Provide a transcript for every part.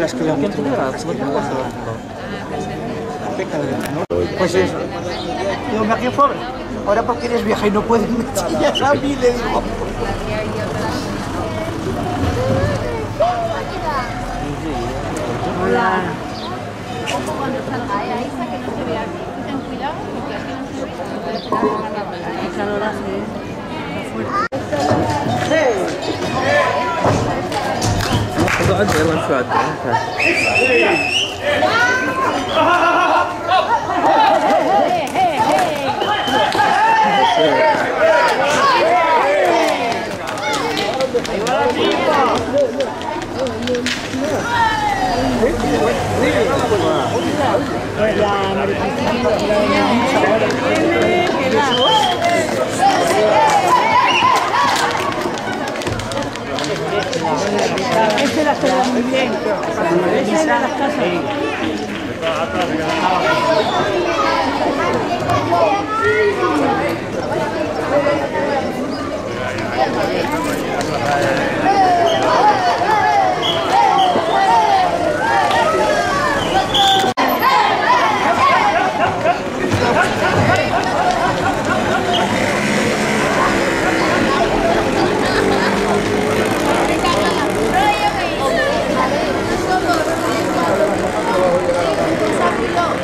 las que lo Pues eso. Digo, me qué pobre. Ahora porque eres vieja y no puedes me chillas a mí, le digo. Hola. cuando salga Só dela pra Hãy subscribe cho kênh Ghiền Mì Gõ Để không bỏ lỡ những video hấp dẫn Este la está muy bien. Esa es de las casas.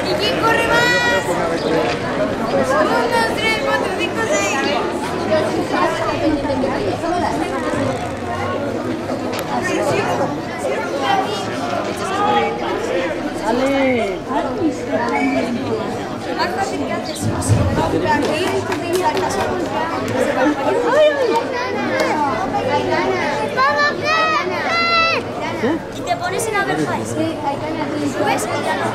¿Y quién corre más? Uno, dos, tres, cuatro, cinco, seis. Ale. Más fácil que antes. De aquí, la casa. Y te pones en Aberfais. Subes y ya no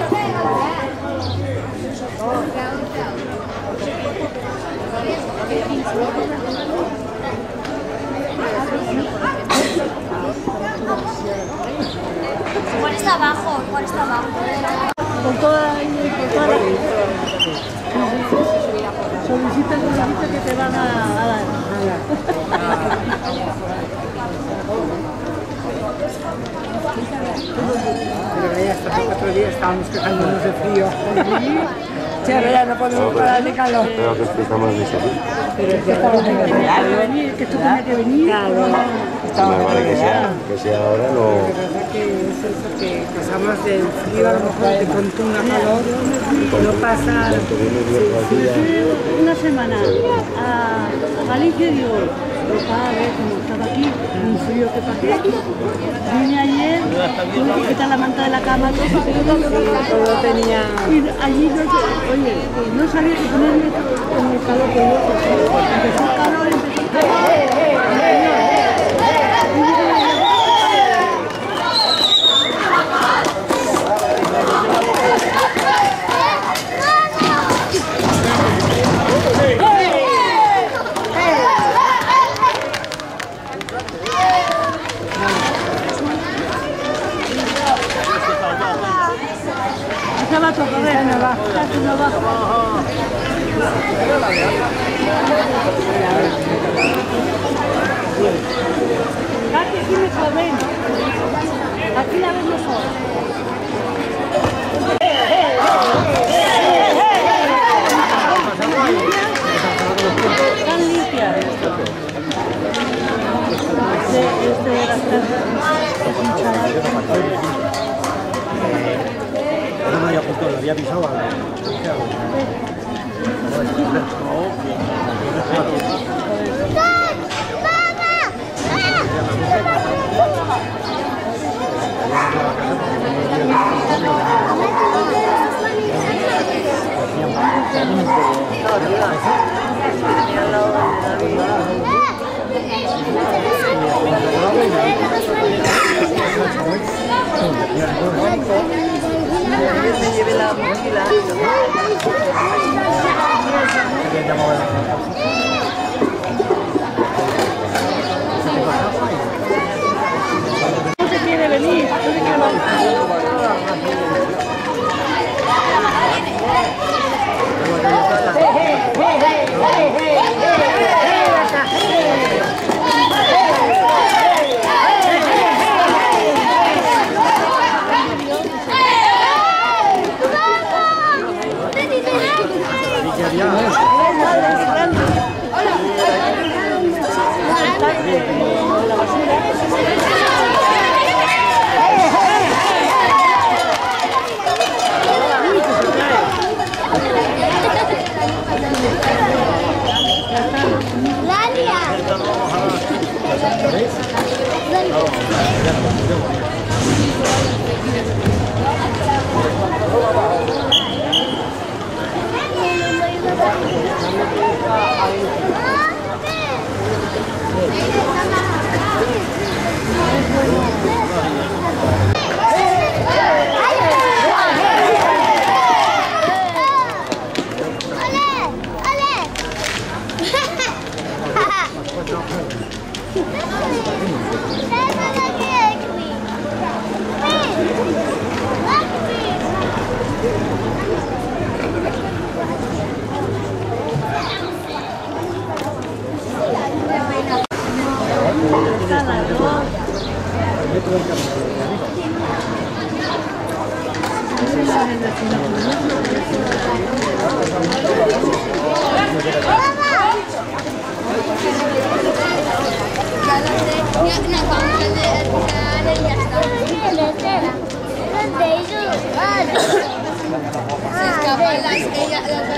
¿Cuál está abajo? ¿Cuál está abajo? Con toda, con toda la... Solicita, solicita que te van a, a dar. Pero ya estábamos quejándonos de frío. Sí, pero ya no podemos parar de calor. Creo que de. Pero es que que venir, que esto tenía que venir. Claro, estaba Vale, que sea, que sea ahora Lo no. que pasa es que es eso que pasamos del frío, a lo mejor de pronto una calor, no pasa. Me fui una semana a Galicia y digo, a ver, como estaba aquí, un frío que pasé. Vine ayer, tuve que quitar la manta de la cama, todo, tenía... Y allí yo, oye, no sabía qué ponerme con el calor que yo, empezó el calor, empezó el calor. Estaba todo correr, no va, Casi aquí mejor, ven. Aquí la ves mejor. Este, este de Ah, ya justo lo había pisado algo. Thank you. Me llevé la No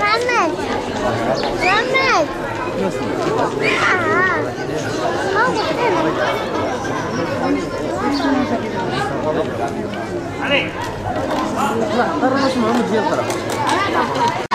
Ramet. Ramet. Ah. Ali. Terus mau dia.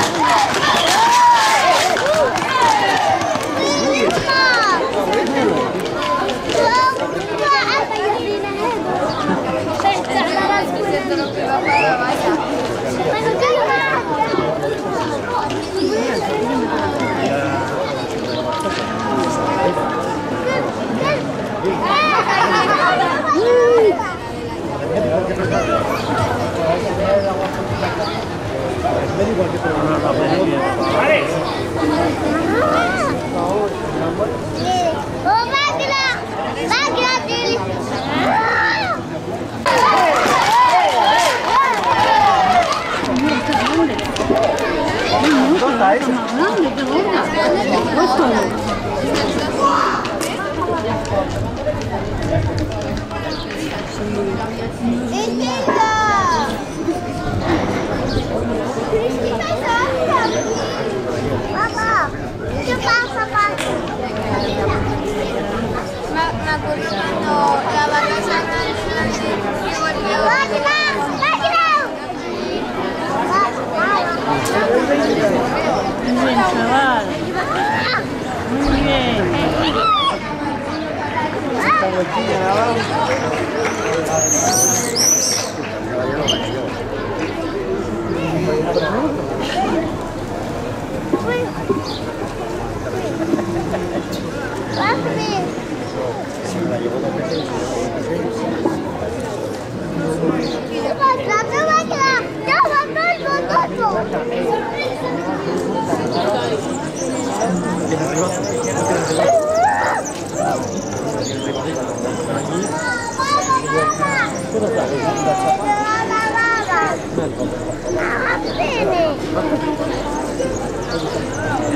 Gostoso. Muy bien, Mama! Mama! Mama!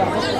감사합니다.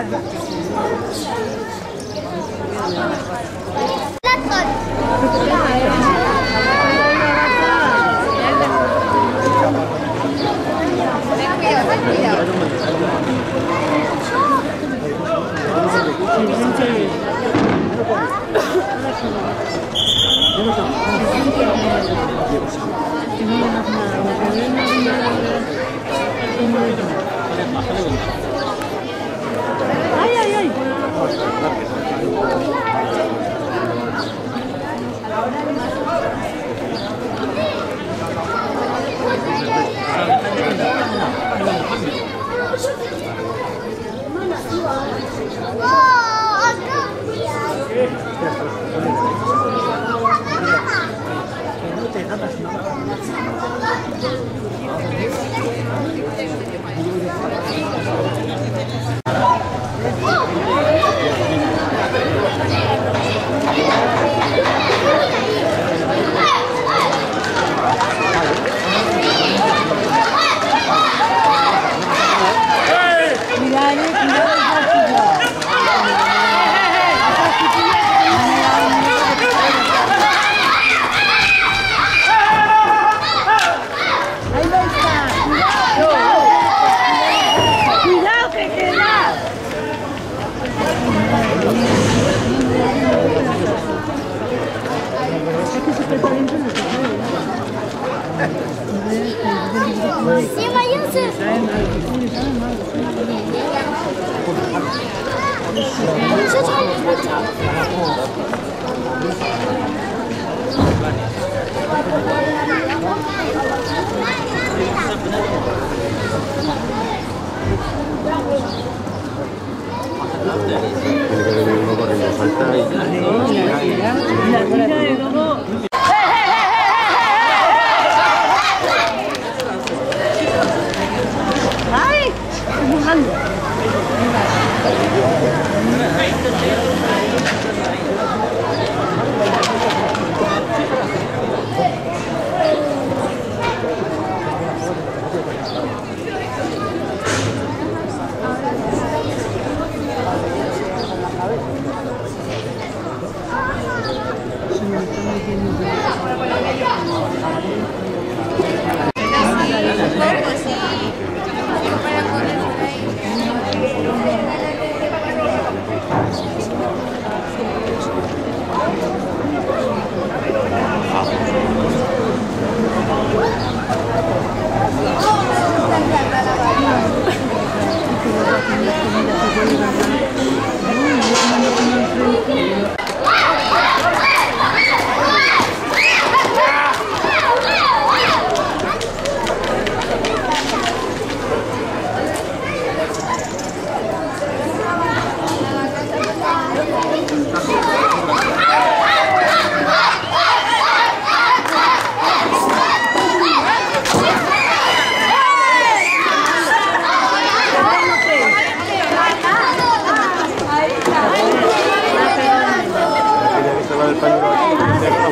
すいません。应该有个。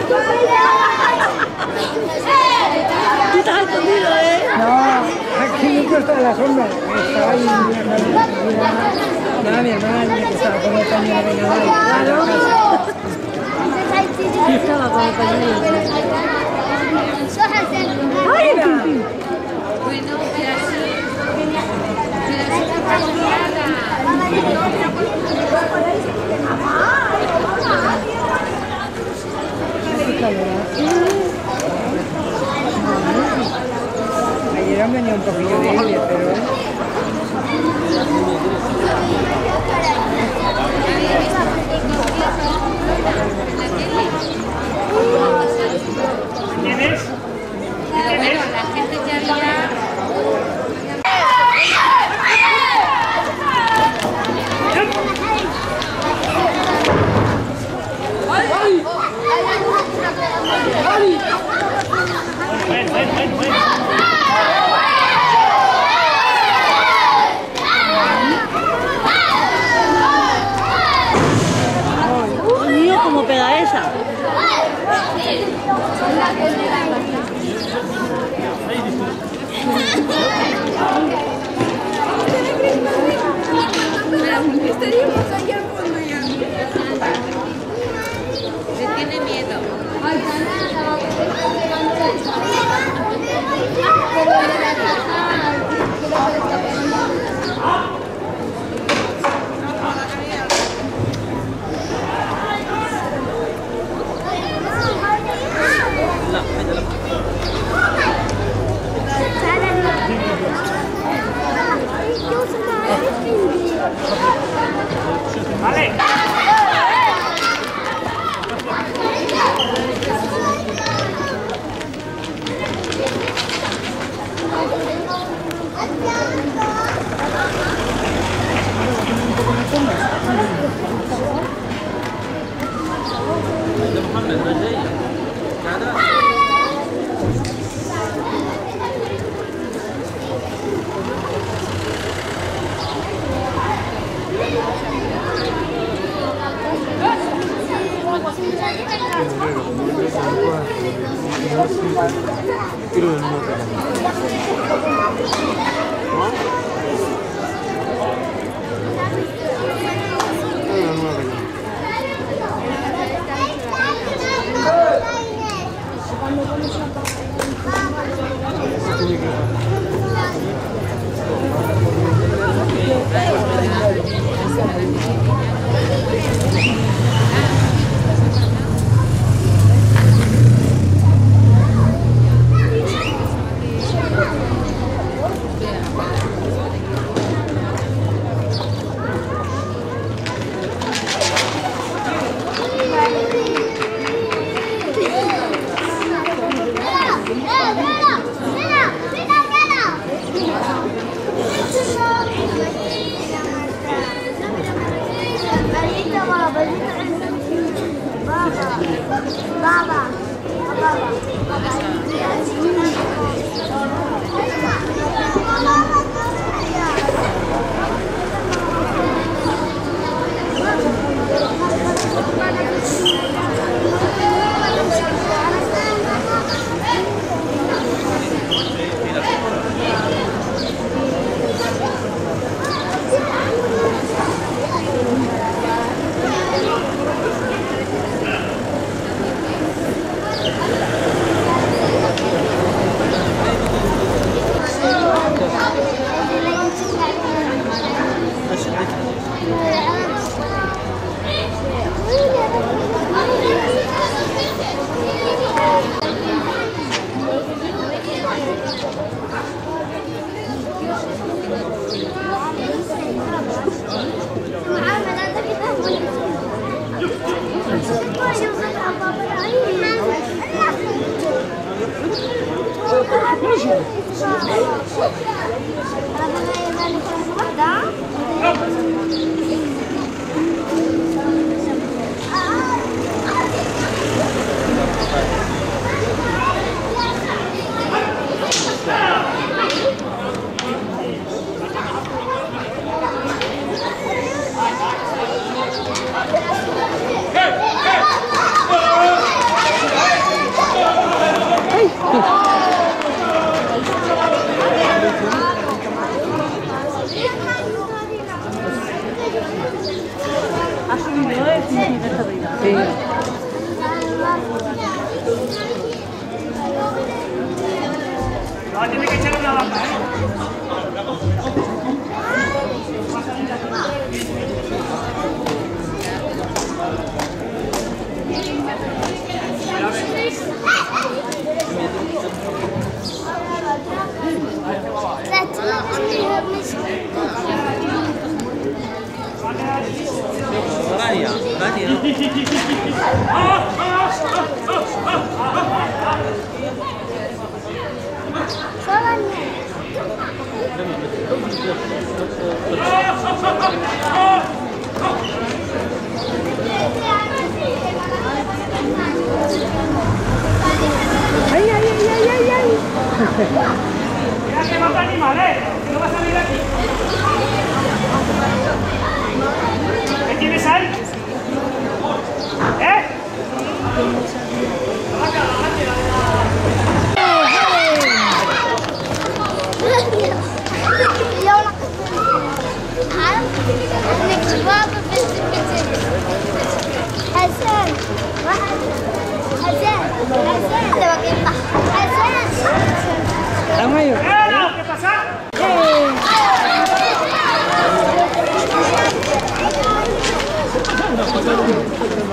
¿Tú estás escondido, eh? No, aquí yo en la sombra. Estaba ahí que de nada. Claro. Sí, estaba con el pañuelo. Ayer han venido un poquillo de ella, pero... 네. 快点，赶紧！啊啊啊啊啊！说了你。哎呀呀呀呀呀！Ya se va a animar, ¿eh? No vas a venir aquí. 哎！哎！拿起来啦，拿起来啦！哎！不要了，太。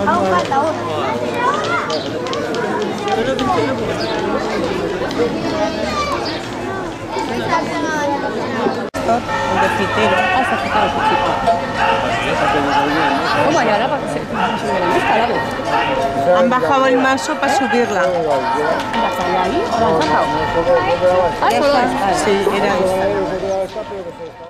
Aún falta uno. Un. Ah, chico. ¿Cómo para que se? Han bajado el mazo para subirla. ¿Bajarla ahí o la han sacado? Ah, solo esta. Sí, era esta.